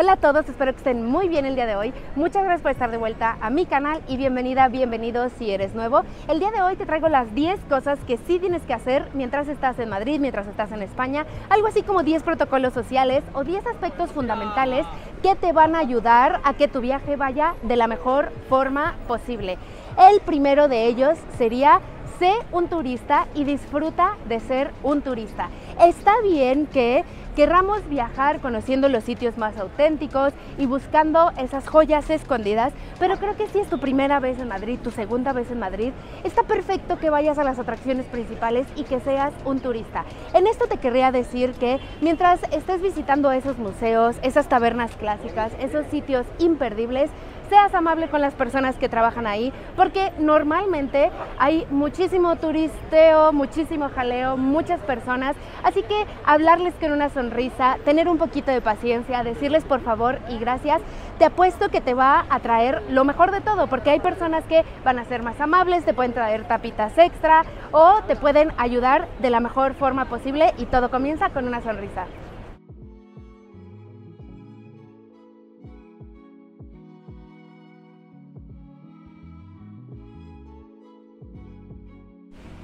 Hola a todos, espero que estén muy bien el día de hoy. Muchas gracias por estar de vuelta a mi canal y bienvenida, bienvenido si eres nuevo. El día de hoy te traigo las 10 cosas que sí tienes que hacer mientras estás en Madrid, mientras estás en España. Algo así como 10 protocolos sociales o 10 aspectos fundamentales que te van a ayudar a que tu viaje vaya de la mejor forma posible. El primero de ellos sería sé un turista y disfruta de ser un turista. Está bien que querramos viajar conociendo los sitios más auténticos y buscando esas joyas escondidas, pero creo que si es tu primera vez en Madrid, tu segunda vez en Madrid, está perfecto que vayas a las atracciones principales y que seas un turista. En esto te querría decir que mientras estés visitando esos museos, esas tabernas clásicas, esos sitios imperdibles, seas amable con las personas que trabajan ahí, porque normalmente hay muchísimo turisteo, muchísimo jaleo, muchas personas, así que hablarles con una sonrisa, tener un poquito de paciencia, decirles por favor y gracias, te apuesto que te va a traer lo mejor de todo, porque hay personas que van a ser más amables, te pueden traer tapitas extra o te pueden ayudar de la mejor forma posible y todo comienza con una sonrisa.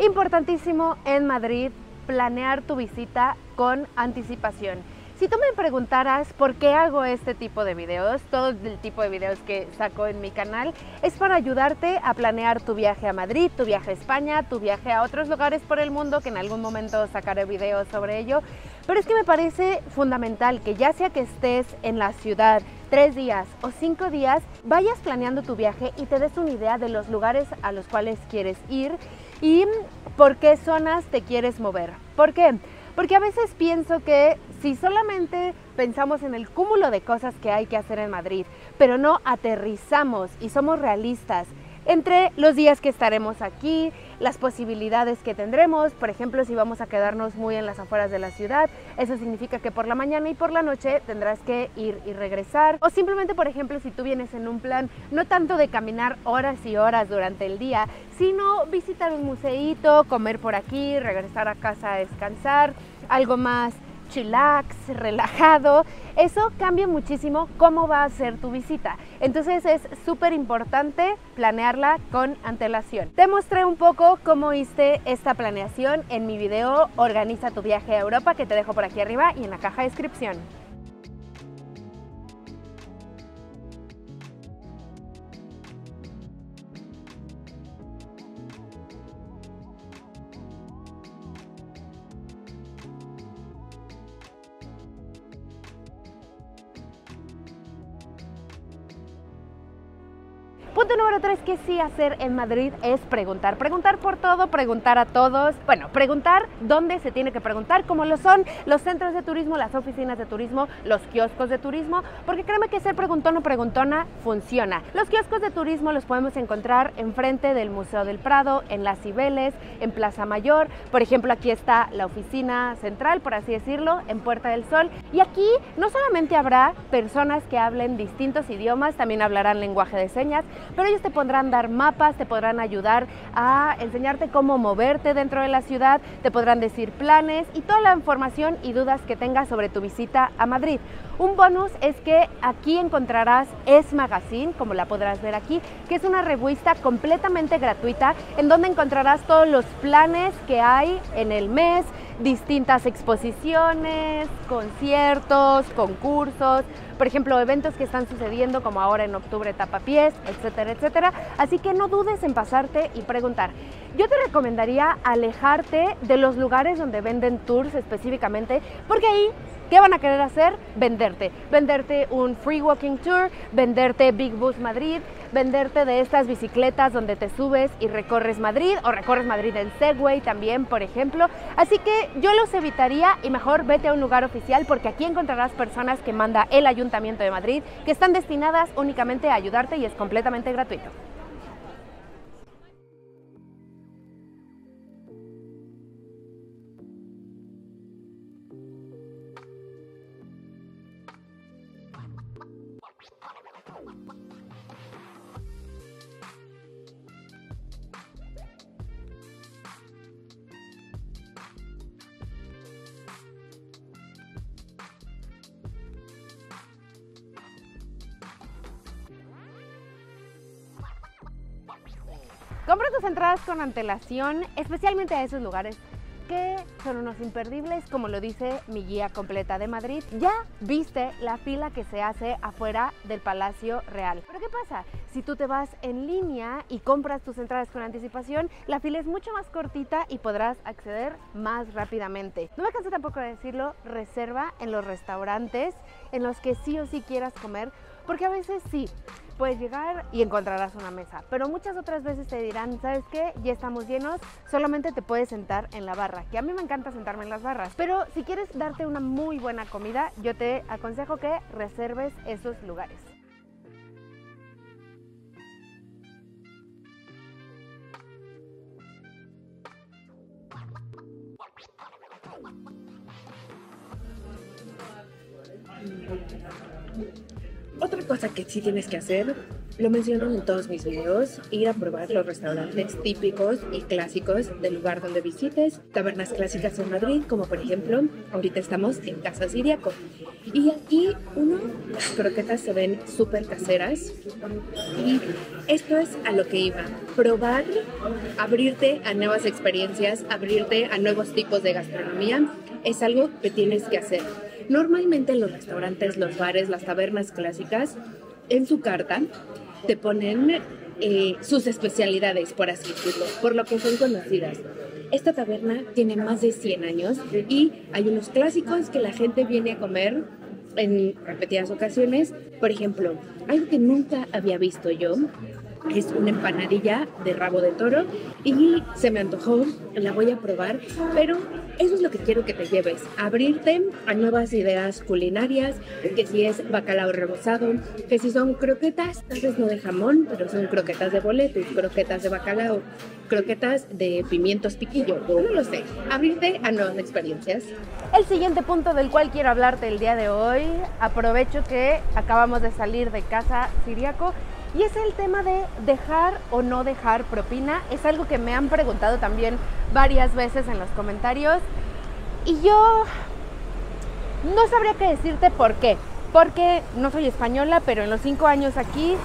Importantísimo en Madrid planear tu visita con anticipación. Si tú me preguntaras por qué hago este tipo de videos, todo el tipo de videos que saco en mi canal, es para ayudarte a planear tu viaje a Madrid, tu viaje a España, tu viaje a otros lugares por el mundo, que en algún momento sacaré videos sobre ello. Pero es que me parece fundamental que ya sea que estés en la ciudad tres días o cinco días, vayas planeando tu viaje y te des una idea de los lugares a los cuales quieres ir y por qué zonas te quieres mover. ¿Por qué? Porque a veces pienso que si solamente pensamos en el cúmulo de cosas que hay que hacer en Madrid, pero no aterrizamos y somos realistas entre los días que estaremos aquí, las posibilidades que tendremos, por ejemplo, si vamos a quedarnos muy en las afueras de la ciudad, eso significa que por la mañana y por la noche tendrás que ir y regresar, o simplemente, por ejemplo, si tú vienes en un plan no tanto de caminar horas y horas durante el día, sino visitar un museíto, comer por aquí, regresar a casa a descansar, algo más chillax, relajado, eso cambia muchísimo cómo va a ser tu visita. Entonces es súper importante planearla con antelación. Te mostré un poco cómo hice esta planeación en mi video Organiza tu viaje a Europa que te dejo por aquí arriba y en la caja de descripción. Tres que sí hacer en Madrid es preguntar. Preguntar por todo, preguntar a todos. Bueno, preguntar dónde se tiene que preguntar, como lo son los centros de turismo, las oficinas de turismo, los kioscos de turismo, porque créeme que ser preguntón o preguntona funciona. Los kioscos de turismo los podemos encontrar enfrente del Museo del Prado, en Las Cibeles, en Plaza Mayor. Por ejemplo, aquí está la oficina central, por así decirlo, en Puerta del Sol. Y aquí no solamente habrá personas que hablen distintos idiomas, también hablarán lenguaje de señas, pero ellos te podrán dar mapas, te podrán ayudar a enseñarte cómo moverte dentro de la ciudad, te podrán decir planes y toda la información y dudas que tengas sobre tu visita a Madrid. Un bonus es que aquí encontrarás Es Magazine, como la podrás ver aquí, que es una revista completamente gratuita en donde encontrarás todos los planes que hay en el mes, distintas exposiciones, conciertos, concursos, por ejemplo, eventos que están sucediendo como ahora en octubre Tapapiés, etcétera, etcétera. Así que no dudes en pasarte y preguntar. Yo te recomendaría alejarte de los lugares donde venden tours específicamente, porque ahí ¿Qué van a querer hacer? Venderte. Venderte un free walking tour, venderte Big Bus Madrid, venderte de estas bicicletas donde te subes y recorres Madrid o recorres Madrid en Segway también, por ejemplo. Así que yo los evitaría y mejor vete a un lugar oficial porque aquí encontrarás personas que manda el Ayuntamiento de Madrid que están destinadas únicamente a ayudarte y es completamente gratuito. Compra tus entradas con antelación, especialmente a esos lugares que son unos imperdibles, como lo dice mi guía completa de Madrid. Ya viste la fila que se hace afuera del Palacio Real. Pero ¿qué pasa? Si tú te vas en línea y compras tus entradas con anticipación, la fila es mucho más cortita y podrás acceder más rápidamente. No me canso tampoco de decirlo, reserva en los restaurantes en los que sí o sí quieras comer, porque a veces sí, puedes llegar y encontrarás una mesa. Pero muchas otras veces te dirán, ¿sabes qué? Ya estamos llenos, solamente te puedes sentar en la barra. Que a mí me encanta sentarme en las barras. Pero si quieres darte una muy buena comida, yo te aconsejo que reserves esos lugares. Cosa que sí tienes que hacer, lo menciono en todos mis videos, ir a probar los restaurantes típicos y clásicos del lugar donde visites, tabernas clásicas en Madrid, como por ejemplo, ahorita estamos en Casa Siriaco. Y aquí, uno, las croquetas se ven súper caseras. Y esto es a lo que iba, probar, abrirte a nuevas experiencias, abrirte a nuevos tipos de gastronomía, es algo que tienes que hacer Normalmente en los restaurantes, los bares, las tabernas clásicas, en su carta te ponen eh, sus especialidades, por así decirlo, por lo que son conocidas. Esta taberna tiene más de 100 años y hay unos clásicos que la gente viene a comer en repetidas ocasiones. Por ejemplo, algo que nunca había visto yo es una empanadilla de rabo de toro y se me antojó, la voy a probar, pero eso es lo que quiero que te lleves, abrirte a nuevas ideas culinarias, que si es bacalao rebozado, que si son croquetas, tal vez no de jamón, pero son croquetas de boleto, croquetas de bacalao, croquetas de pimientos piquillo, no lo sé, abrirte a nuevas experiencias. El siguiente punto del cual quiero hablarte el día de hoy, aprovecho que acabamos de salir de casa siriaco y es el tema de dejar o no dejar propina. Es algo que me han preguntado también varias veces en los comentarios. Y yo no sabría qué decirte por qué. Porque no soy española, pero en los cinco años aquí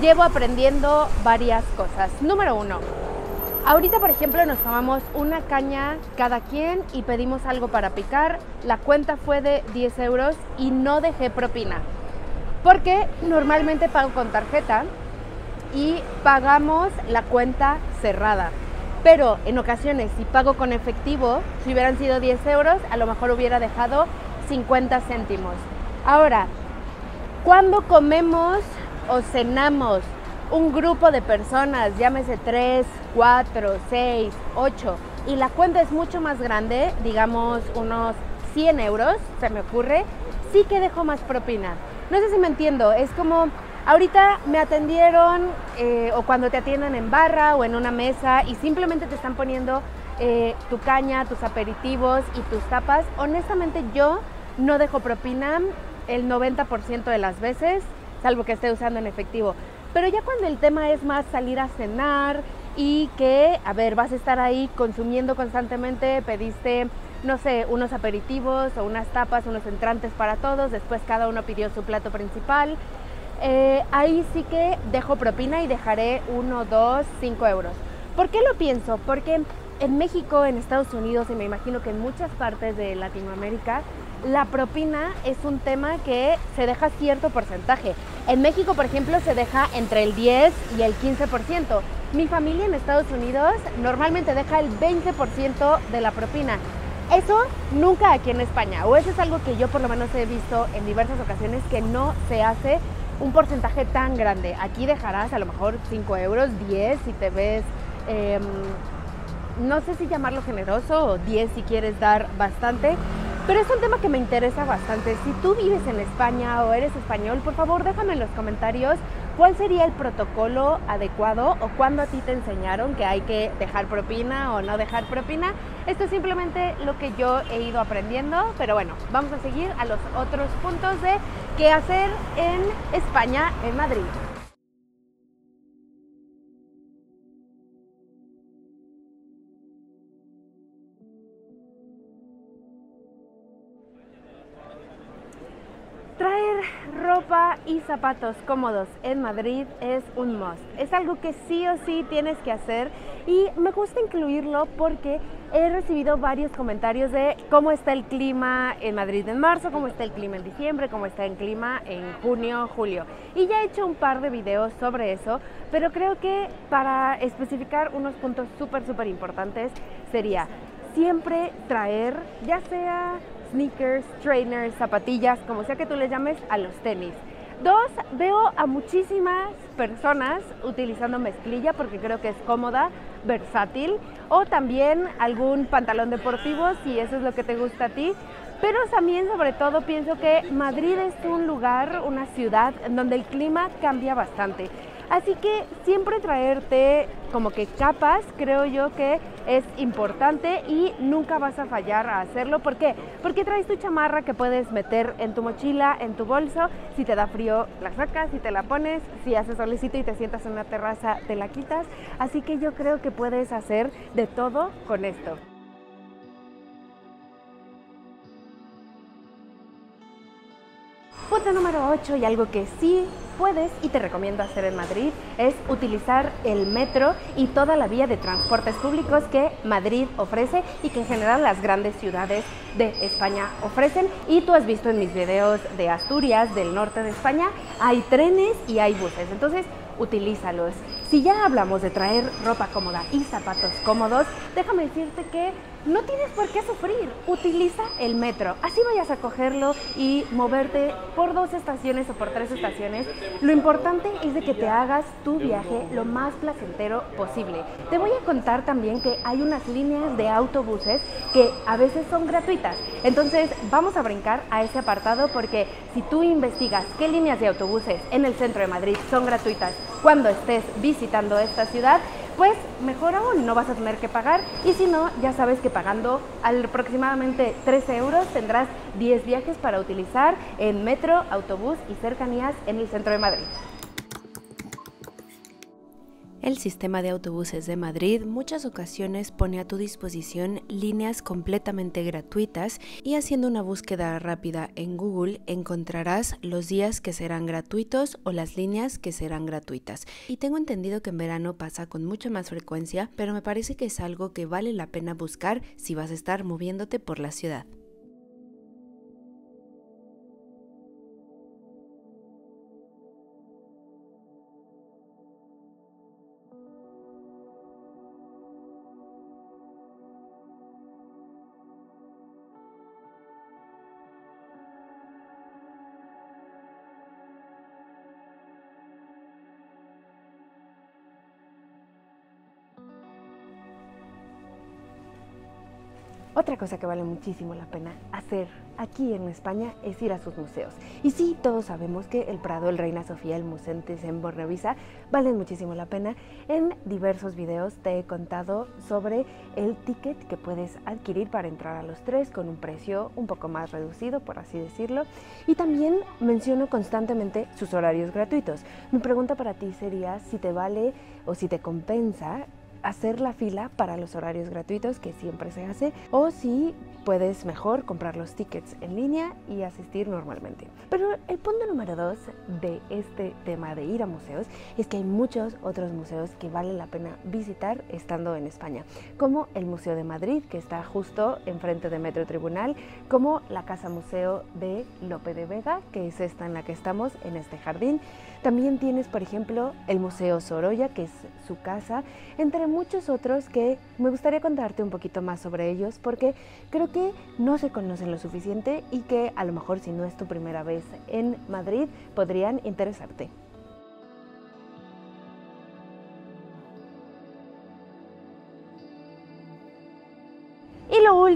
llevo aprendiendo varias cosas. Número uno, ahorita por ejemplo nos tomamos una caña cada quien y pedimos algo para picar. La cuenta fue de 10 euros y no dejé propina porque normalmente pago con tarjeta y pagamos la cuenta cerrada. Pero en ocasiones, si pago con efectivo, si hubieran sido 10 euros, a lo mejor hubiera dejado 50 céntimos. Ahora, cuando comemos o cenamos un grupo de personas, llámese 3, 4, 6, 8, y la cuenta es mucho más grande, digamos unos 100 euros, se me ocurre, sí que dejo más propina. No sé si me entiendo, es como ahorita me atendieron eh, o cuando te atienden en barra o en una mesa y simplemente te están poniendo eh, tu caña, tus aperitivos y tus tapas. Honestamente yo no dejo propina el 90% de las veces, salvo que esté usando en efectivo. Pero ya cuando el tema es más salir a cenar y que, a ver, vas a estar ahí consumiendo constantemente, pediste no sé, unos aperitivos o unas tapas, unos entrantes para todos, después cada uno pidió su plato principal. Eh, ahí sí que dejo propina y dejaré uno, dos, cinco euros. ¿Por qué lo pienso? Porque en México, en Estados Unidos y me imagino que en muchas partes de Latinoamérica, la propina es un tema que se deja cierto porcentaje. En México, por ejemplo, se deja entre el 10 y el 15%. Mi familia en Estados Unidos normalmente deja el 20% de la propina. Eso nunca aquí en España, o eso es algo que yo por lo menos he visto en diversas ocasiones que no se hace un porcentaje tan grande. Aquí dejarás a lo mejor 5 euros, 10 si te ves, em, no sé si llamarlo generoso o 10 si quieres dar bastante, pero es un tema que me interesa bastante. Si tú vives en España o eres español, por favor déjame en los comentarios cuál sería el protocolo adecuado o cuándo a ti te enseñaron que hay que dejar propina o no dejar propina. Esto es simplemente lo que yo he ido aprendiendo, pero bueno, vamos a seguir a los otros puntos de qué hacer en España, en Madrid. Ropa y zapatos cómodos en Madrid es un must. Es algo que sí o sí tienes que hacer y me gusta incluirlo porque he recibido varios comentarios de cómo está el clima en Madrid en marzo, cómo está el clima en diciembre, cómo está el clima en junio, julio. Y ya he hecho un par de videos sobre eso, pero creo que para especificar unos puntos súper, súper importantes sería siempre traer, ya sea sneakers, trainers, zapatillas, como sea que tú le llames, a los tenis. Dos, veo a muchísimas personas utilizando mezclilla porque creo que es cómoda, versátil, o también algún pantalón deportivo si eso es lo que te gusta a ti. Pero también sobre todo pienso que Madrid es un lugar, una ciudad donde el clima cambia bastante. Así que siempre traerte como que capas, creo yo que es importante y nunca vas a fallar a hacerlo. ¿Por qué? Porque traes tu chamarra que puedes meter en tu mochila, en tu bolso. Si te da frío, la sacas, si te la pones, si haces solicito y te sientas en una terraza, te la quitas. Así que yo creo que puedes hacer de todo con esto. Punto número 8 y algo que sí puedes y te recomiendo hacer en Madrid es utilizar el metro y toda la vía de transportes públicos que Madrid ofrece y que en general las grandes ciudades de España ofrecen. Y tú has visto en mis videos de Asturias, del norte de España, hay trenes y hay buses. Entonces, utilízalos. Si ya hablamos de traer ropa cómoda y zapatos cómodos, déjame decirte que no tienes por qué sufrir. Utiliza el metro. Así vayas a cogerlo y moverte por dos estaciones o por tres estaciones. Lo importante es de que te hagas tu viaje lo más placentero posible. Te voy a contar también que hay unas líneas de autobuses que a veces son gratuitas. Entonces vamos a brincar a ese apartado porque si tú investigas qué líneas de autobuses en el centro de Madrid son gratuitas cuando estés visitando esta ciudad, pues mejor aún, no vas a tener que pagar y si no, ya sabes que pagando aproximadamente 13 euros tendrás 10 viajes para utilizar en metro, autobús y cercanías en el centro de Madrid. El sistema de autobuses de Madrid muchas ocasiones pone a tu disposición líneas completamente gratuitas y haciendo una búsqueda rápida en Google encontrarás los días que serán gratuitos o las líneas que serán gratuitas. Y tengo entendido que en verano pasa con mucha más frecuencia, pero me parece que es algo que vale la pena buscar si vas a estar moviéndote por la ciudad. Otra cosa que vale muchísimo la pena hacer aquí en España es ir a sus museos. Y sí, todos sabemos que el Prado, el Reina Sofía, el Musentes en Bornevisa valen muchísimo la pena. En diversos videos te he contado sobre el ticket que puedes adquirir para entrar a los tres con un precio un poco más reducido, por así decirlo. Y también menciono constantemente sus horarios gratuitos. Mi pregunta para ti sería si te vale o si te compensa hacer la fila para los horarios gratuitos que siempre se hace o si puedes mejor comprar los tickets en línea y asistir normalmente. Pero el punto número dos de este tema de ir a museos es que hay muchos otros museos que vale la pena visitar estando en España, como el Museo de Madrid, que está justo enfrente de Metro Tribunal, como la Casa Museo de Lope de Vega, que es esta en la que estamos en este jardín. También tienes, por ejemplo, el Museo Sorolla, que es su casa, entre muchos otros que me gustaría contarte un poquito más sobre ellos porque creo que no se conocen lo suficiente y que a lo mejor si no es tu primera vez en Madrid podrían interesarte.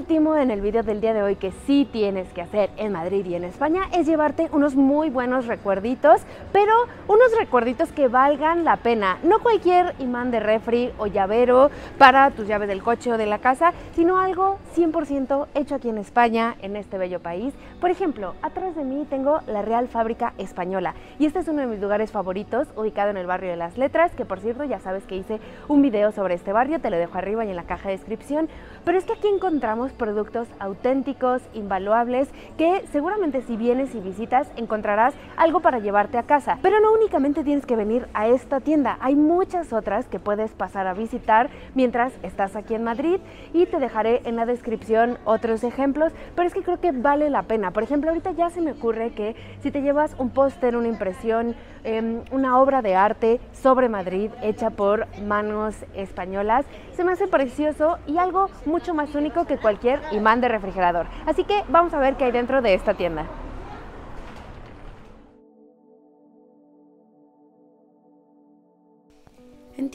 Último en el video del día de hoy que sí tienes que hacer en Madrid y en España es llevarte unos muy buenos recuerditos, pero unos recuerditos que valgan la pena. No cualquier imán de refri o llavero para tus llaves del coche o de la casa, sino algo 100% hecho aquí en España, en este bello país. Por ejemplo, atrás de mí tengo la Real Fábrica Española y este es uno de mis lugares favoritos, ubicado en el barrio de las Letras, que por cierto ya sabes que hice un video sobre este barrio, te lo dejo arriba y en la caja de descripción. Pero es que aquí encontramos productos auténticos, invaluables, que seguramente si vienes y visitas encontrarás algo para llevarte a casa. Pero no únicamente tienes que venir a esta tienda, hay muchas otras que puedes pasar a visitar mientras estás aquí en Madrid y te dejaré en la descripción otros ejemplos, pero es que creo que vale la pena. Por ejemplo, ahorita ya se me ocurre que si te llevas un póster, una impresión, em, una obra de arte sobre Madrid hecha por manos españolas, se me hace precioso y algo mucho más único que cualquier imán de refrigerador. Así que vamos a ver qué hay dentro de esta tienda.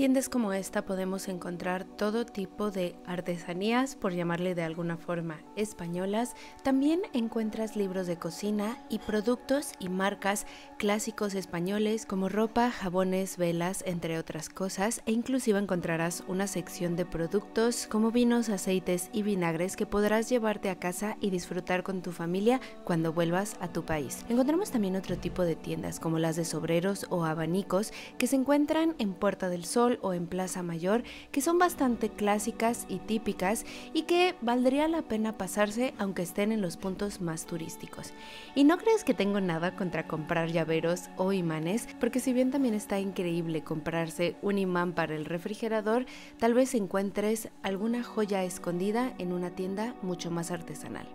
Tiendas como esta podemos encontrar todo tipo de artesanías, por llamarle de alguna forma, españolas. También encuentras libros de cocina y productos y marcas clásicos españoles como ropa, jabones, velas, entre otras cosas. E inclusive encontrarás una sección de productos como vinos, aceites y vinagres que podrás llevarte a casa y disfrutar con tu familia cuando vuelvas a tu país. Encontramos también otro tipo de tiendas como las de sobreros o abanicos que se encuentran en Puerta del O en Plaza Mayor, que son bastante clásicas y típicas y que valdría la pena pasarse aunque estén en los puntos más turísticos. Y no crees que tengo nada contra comprar llaveros o imanes, porque si bien también está increíble comprarse un imán para el refrigerador, tal vez encuentres alguna joya escondida en una tienda mucho más artesanal.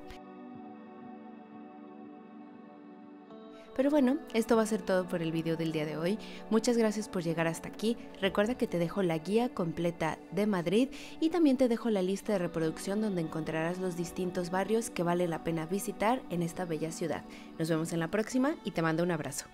Pero bueno, esto va a ser todo por el video del día de hoy. Muchas gracias por llegar hasta aquí. Recuerda que te dejo la guía completa de Madrid y también te dejo la lista de reproducción donde encontrarás los distintos barrios que vale la pena visitar en esta bella ciudad. Nos vemos en la próxima y te mando un abrazo.